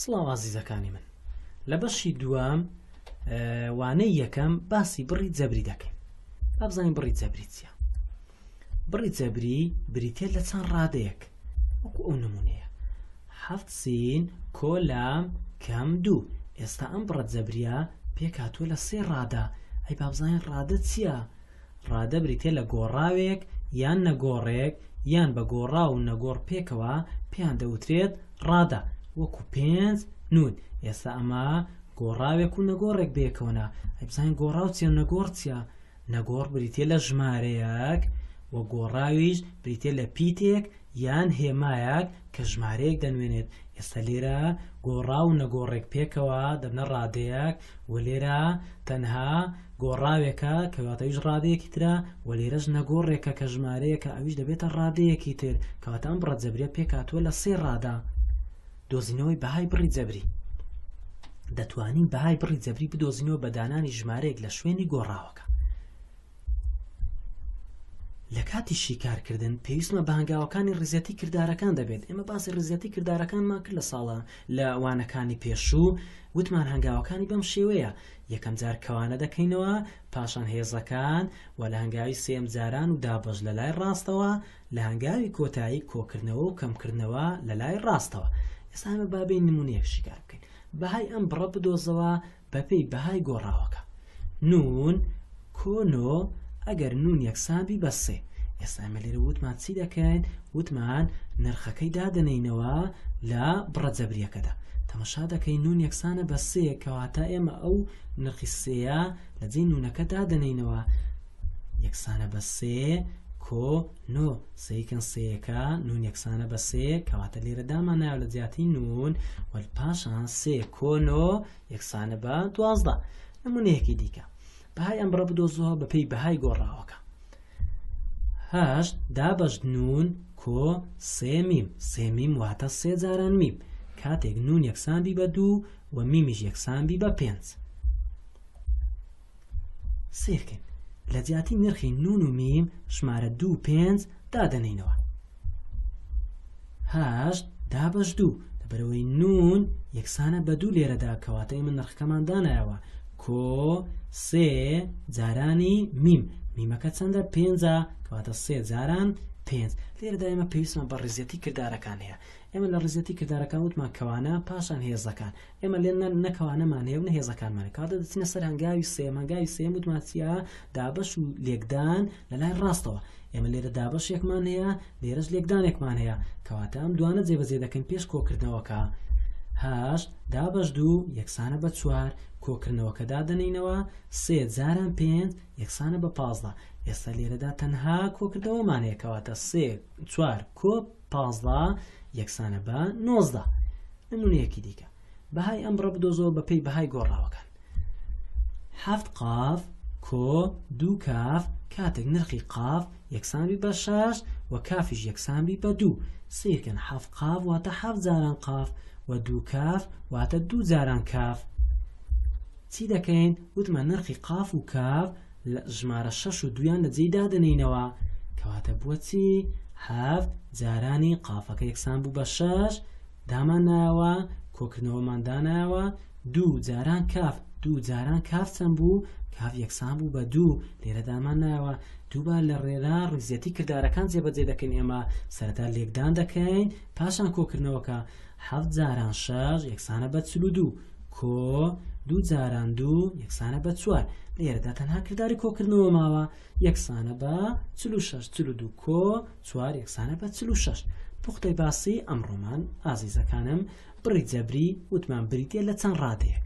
سڵاو ئازیزەکانی من لە بەشی دوام وانەی یەکەم باسی بڕی جەبری دەکەین ئابزانین بڕی جەبری چیە بڕی جەبری بریتە لە چەند ڕادەیەک وەکو ئەو نمونەیە هەفت سین کۆلام کەم دوو ئێستا ئەم بڕە جەبریە پێکاتوە لە سێ ڕادە ئەی بابزانین ڕادە چییە؟ ڕادە بریتیە لە گۆڕاوێک یان نەگۆڕێک یان بە گۆڕاو و نەگۆڕ پێکەوە پێیان دەوترێت ڕادە وەکو پێنج نوت ئێستا ئەمە گۆڕاوێک و نەگۆڕێک بێکەوەنا ئەبزانین گۆڕاو چیە نەگۆڕ چیە نەگۆڕ بریتە لە ژمارەیەک و گۆڕاویش بریتە لە پیتێک یان هێمایەک کە ژمارەیەک دەنوێنێت، ئێستا لێرە گۆڕاو و نەگۆڕێک پێکەوە دەبنە ڕادەیەک و لێرە تەنها گۆڕاوێکە کەواتە ئەویش ڕادەیەکی ترە و لێرەش نەگۆڕێکە کە ژمارەیەکە ئەویش دەبێتە ڕادەیەکی تر، کەواتە ئەم بڕە جەبریە پێکهاتووە لە سێ ڕادە. دۆزینەوەی بەهای بڕی جەبری دەتوانین بەهای بڕی جەبری بدۆزینەوە بە دانانی ژمارەیەک لە شوێنی گۆڕاوەکە. لە کاتی شیکارکردن پێویستمە بە هەنگاوەکانی ڕزیەتی کردارەکان دەبێت ئێمە باسی ڕزیەتی کردارەکانمان کرد لە ساڵە لە وانەکانی پێشوو وتمان هەنگاوەکانی بەم شێوەیە یەکەم جار کەوانە دەکەینەوە پاشان هێزەکان و لە هەنگاوی سێم جاران و دابەش لە لای ڕاستەوە لە هەنگاوی کۆتایی کۆکردنەوە و کەمکردنەوە لە لای ڕاستەوە ئێستا ئەمە بابین نمونەیەک شیکار بکەین بەهای ئەم بڕە بدۆزەوە بەپێی بەهای گۆڕاوەکە. نون، کۆ، نۆ، ئەگەر نون یەکسان بی بە سێ. ئێستا ئێمە لێرە وتمان چی دەکەین؟ وتمان نرخەکەی دادەنینەوە لە بڕە جەبریەکەدا. تەمەشا دەکەین نون یەکسانە بە سێ کەواتە ئێمە ئەو نرخی سێە لە جێ نونەکە دادەنینەوە یەکسانە بە سێ کۆ نۆ سەیکەن سەیەکە نون یەکسانە بە سێ کەواتە لێرە دامان ناو لە جیاتی نون وەل پاشان سێ کۆنۆ یەکسانە بە دوازدە نمونەیەکی دیکە بەهای ئەم بڕە بدۆزەوە بەپی بەهای گۆڕاوەکە هەشت دابەش نون کۆ سێمیم سێمیم واتە سێ جاران میم کاتێک نون یەکسان بی بە دوو و میمیش یەکسان بی بە پێنج سیرکەین لە جیاتی نرخی نون و میم ژمارە دو پێنج دادەنینەوە هاش دابش دوو لەبەرەوەی نون یەکسانە بە دوو لێرەدا کەواتە ئێمە نرخەکەمان دانایەوە کۆ سێ جارانی میم میمەکە چەندە پێنجا کەواتە سێ جاران پێنج لێرەدا ئێمە پێویستمان بە ڕێزیەتی کردارەکان هەیە ئێمە لە ڕێزیەتی کردارەکان وتمان کەوانە پاشان هێزەکان ئێمە لێ نە نە کەوانەمان هەیە و نە هێزەکانمان هەیە. کەواتە دەچینە سەر هەنگاوی سێیەم، هەنگاوی سێیەم وتمان چییە؟ دابەش و لێکدان لە لای ڕاستەوە. ئێمە لێرە دابەشێکمان هەیە، لێرەش لێکدانێکمان هەیە. کەواتە ئەم دوانە جێبەجێ دەکەین پێش کۆکردنەوەکە. هاش دابەش دوو یەکسانە بە چوار کۆکردنەوەکە دادەنینەوە سێ جاران پێنج یەکسانە بە پازدە ئێستا لێرەدا تەنها کۆکردنەوەمان هەیە کەواتە سێ چوار کۆ پازدە یەکسانە بە نۆزدە نمونەیەکی دیکە بەهای ئەم بڕە بدۆزەوە بەپی بەهای گۆڕاوەکان هەفت قاف کۆ دوو کاف کاتێک نرخی قاف یەکسانبی بە شاش و کافیش یەکسانبی بە دوو سیرکەن حەف قاف واتە حەف جاران قاف و دوو کاف واتە دوو جاران کاف چی دەکەین وتمە نرخی قاف و کاف لە ژمارە شەش و دویان لە جێی دادەنینەوە کەواتە بووەچی هەفت جارانی قافەکە یەکسان بوو بە شەش دامان ناوە کۆکردنەوەمان داناوە دوو جاران کاف دوو جاران کاف چەند بوو کاف یەکسان بوو بە دوو لێرە دامان ناوە دووبار لە ڕێرا ڕیزیەتی کردارەکان جێبەجێ دەکەین ئێمە سەرەتا لێکدان دەکەین پاشان کۆکردنەوەکە حەفت جاران شەش یەکسانە بە چل و دوو کۆ دوو جاران دوو یەکسانە بە چوار لێرەدا تەنها کرداری کۆکردنەوە ماوە یەکسانە بە چل و شەش چل و دوو کۆ چوار یەکسانە بە چل و شەش پوختەی باسی ئەمڕۆمان ئازیزەکانم بڕی جەبری وتمان بریتە لە چەند ڕادەیەک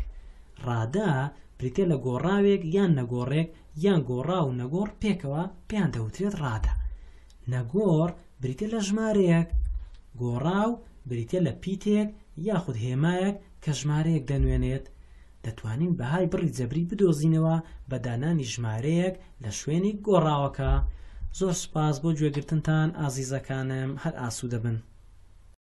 ڕادە بریتە لە گۆڕاوێک یان نەگۆڕێک یان گۆڕا و نەگۆڕ پێکەوە پێیان دەوترێت ڕادە نەگۆڕ بریتیە لە ژمارەیەک گۆڕا و بریتیە لە پیتێک یاخود هێمایەک کە ژمارەیەک دەنوێنێت دەتوانین بەهای بڕی جەبری بدۆزینەوە بە دانانی ژمارەیەک لە شوێنی گۆڕاوەکە زۆر سپاس بۆ گوێگرتنتان ئازیزەکانم هەر ئاسوودە بن